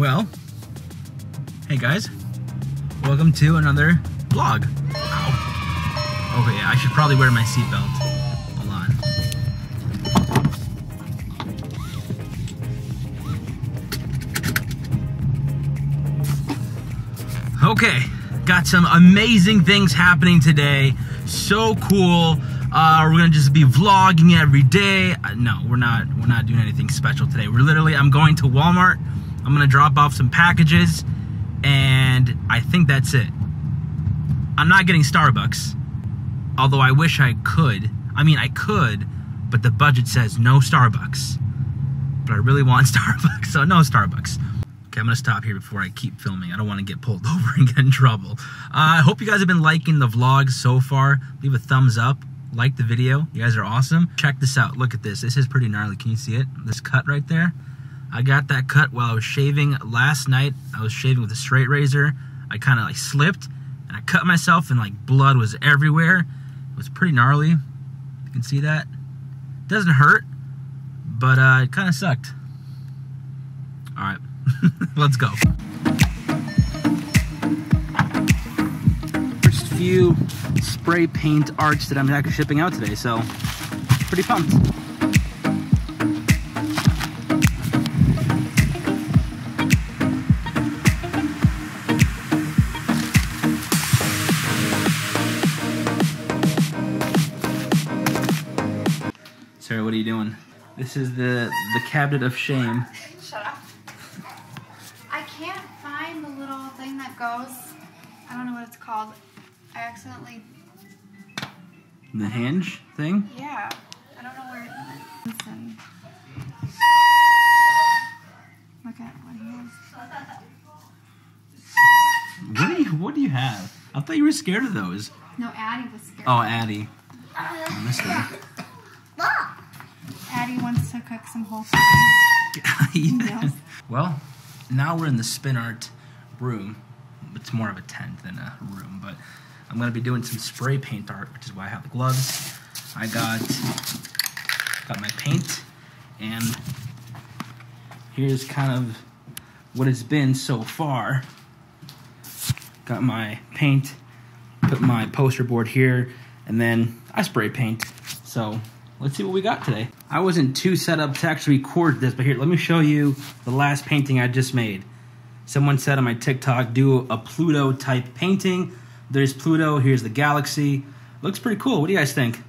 Well, hey guys, welcome to another vlog. Ow. Okay, I should probably wear my seatbelt. Hold on. Okay, got some amazing things happening today. So cool. Uh, we're gonna just be vlogging every day. Uh, no, we're not. We're not doing anything special today. We're literally. I'm going to Walmart. I'm gonna drop off some packages, and I think that's it. I'm not getting Starbucks, although I wish I could. I mean, I could, but the budget says no Starbucks. But I really want Starbucks, so no Starbucks. Okay, I'm gonna stop here before I keep filming. I don't want to get pulled over and get in trouble. Uh, I hope you guys have been liking the vlog so far. Leave a thumbs up, like the video. You guys are awesome. Check this out. Look at this. This is pretty gnarly. Can you see it? This cut right there. I got that cut while I was shaving last night. I was shaving with a straight razor. I kind of like slipped and I cut myself and like blood was everywhere. It was pretty gnarly. You can see that. It Doesn't hurt, but uh, it kind of sucked. All right, let's go. First few spray paint arts that I'm actually shipping out today, so pretty pumped. This is the the cabinet of shame. Shut up. I can't find the little thing that goes. I don't know what it's called. I accidentally. The hinge thing. Yeah. I don't know where it is. Listen. Look at what he has. What do you What do you have? I thought you were scared of those. No, Addie was scared. Oh, Addie. Oh, this one. Addie wants to cook some whole food. Well, now we're in the spin art room. It's more of a tent than a room, but I'm gonna be doing some spray paint art, which is why I have the gloves. I got got my paint, and here's kind of what it's been so far. Got my paint, put my poster board here, and then I spray paint. So let's see what we got today. I wasn't too set up to actually record this, but here, let me show you the last painting I just made. Someone said on my TikTok, do a Pluto type painting. There's Pluto, here's the galaxy. Looks pretty cool. What do you guys think?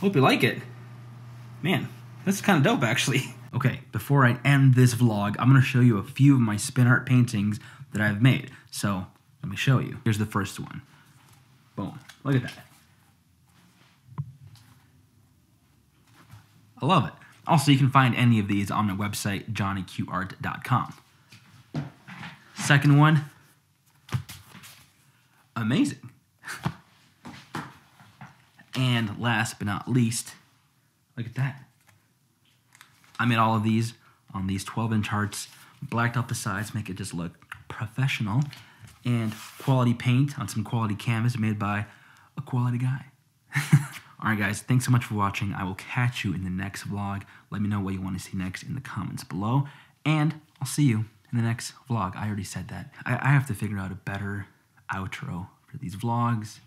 Hope you like it. Man, that's kind of dope actually. Okay, before I end this vlog, I'm gonna show you a few of my spin art paintings that I've made. So, let me show you. Here's the first one. Boom. Look at that. I love it. Also, you can find any of these on my website, johnnyqart.com. Second one, amazing. And last but not least, look at that. I made all of these on these 12 inch charts, blacked out the sides, make it just look professional, and quality paint on some quality canvas made by a quality guy. Alright, guys, thanks so much for watching. I will catch you in the next vlog. Let me know what you want to see next in the comments below, and I'll see you in the next vlog. I already said that. I, I have to figure out a better outro for these vlogs.